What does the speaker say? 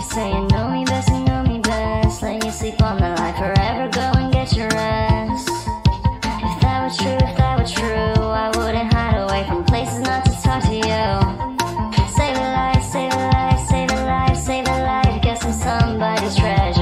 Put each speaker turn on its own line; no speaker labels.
you say you know me best, you know me best. Let you sleep on the line forever, go and get your rest. If that was true, if that was true, I wouldn't hide away from places not to talk to you. Save a life, save a life, save a life, save a life. Guess I'm somebody's treasure.